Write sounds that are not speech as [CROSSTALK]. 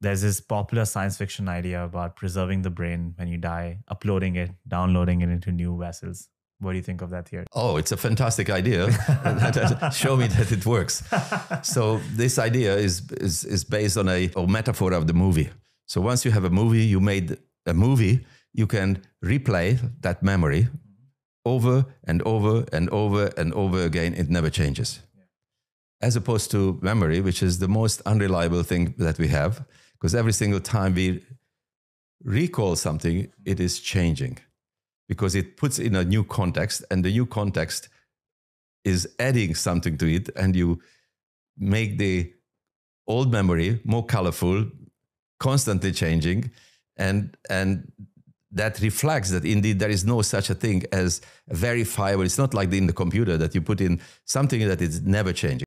there's this popular science fiction idea about preserving the brain when you die, uploading it, downloading it into new vessels. What do you think of that theory? Oh, it's a fantastic idea. [LAUGHS] [LAUGHS] Show me that it works. So this idea is, is, is based on a, a metaphor of the movie. So once you have a movie, you made a movie, you can replay that memory over and over and over and over again. It never changes. As opposed to memory, which is the most unreliable thing that we have, because every single time we recall something, it is changing. Because it puts in a new context and the new context is adding something to it and you make the old memory more colorful constantly changing and and that reflects that indeed there is no such a thing as verifiable. It's not like in the computer that you put in something that is never changing